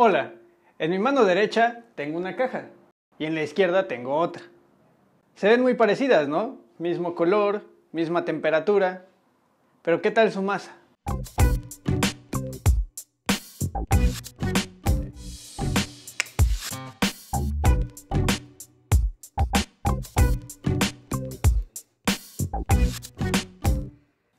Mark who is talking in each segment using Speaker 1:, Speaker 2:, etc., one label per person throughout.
Speaker 1: Hola, en mi mano derecha tengo una caja y en la izquierda tengo otra. Se ven muy parecidas, ¿no? Mismo color, misma temperatura, pero ¿qué tal su masa?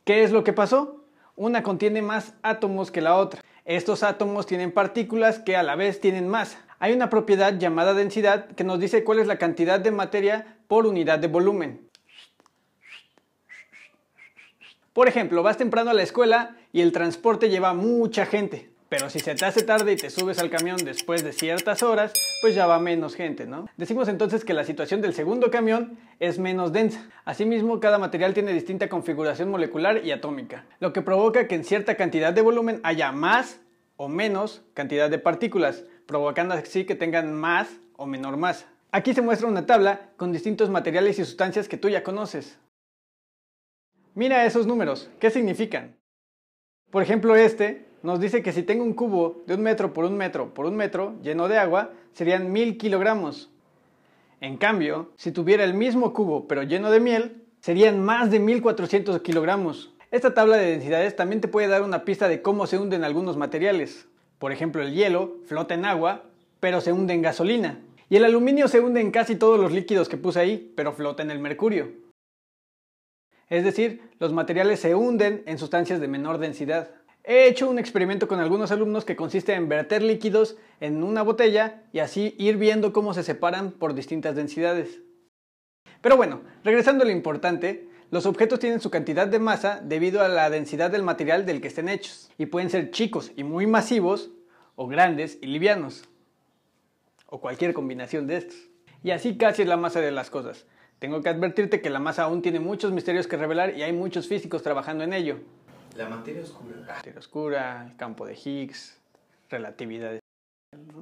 Speaker 1: ¿Qué es lo que pasó? Una contiene más átomos que la otra. Estos átomos tienen partículas que a la vez tienen masa. Hay una propiedad llamada densidad que nos dice cuál es la cantidad de materia por unidad de volumen. Por ejemplo, vas temprano a la escuela y el transporte lleva mucha gente. Pero si se te hace tarde y te subes al camión después de ciertas horas, pues ya va menos gente, ¿no? Decimos entonces que la situación del segundo camión es menos densa. Asimismo, cada material tiene distinta configuración molecular y atómica, lo que provoca que en cierta cantidad de volumen haya más o menos cantidad de partículas, provocando así que tengan más o menor masa. Aquí se muestra una tabla con distintos materiales y sustancias que tú ya conoces. Mira esos números, ¿qué significan? Por ejemplo, este nos dice que si tengo un cubo de un metro por un metro por un metro lleno de agua, serían mil kilogramos. En cambio, si tuviera el mismo cubo pero lleno de miel, serían más de 1400 kilogramos. Esta tabla de densidades también te puede dar una pista de cómo se hunden algunos materiales. Por ejemplo, el hielo flota en agua, pero se hunde en gasolina. Y el aluminio se hunde en casi todos los líquidos que puse ahí, pero flota en el mercurio. Es decir, los materiales se hunden en sustancias de menor densidad. He hecho un experimento con algunos alumnos que consiste en verter líquidos en una botella y así ir viendo cómo se separan por distintas densidades. Pero bueno, regresando a lo importante, los objetos tienen su cantidad de masa debido a la densidad del material del que estén hechos, y pueden ser chicos y muy masivos, o grandes y livianos, o cualquier combinación de estos. Y así casi es la masa de las cosas. Tengo que advertirte que la masa aún tiene muchos misterios que revelar y hay muchos físicos trabajando en ello.
Speaker 2: La materia oscura.
Speaker 1: La materia oscura, el campo de Higgs, relatividad y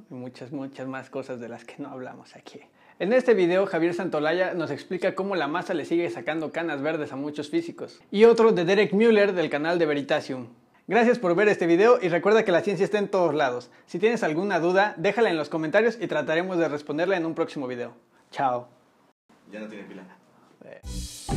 Speaker 1: muchas, muchas más cosas de las que no hablamos aquí. En este video, Javier Santolaya nos explica cómo la masa le sigue sacando canas verdes a muchos físicos. Y otro de Derek Mueller del canal de Veritasium. Gracias por ver este video y recuerda que la ciencia está en todos lados. Si tienes alguna duda, déjala en los comentarios y trataremos de responderla en un próximo video. Chao.
Speaker 2: Ya no tiene pila.
Speaker 1: Eh.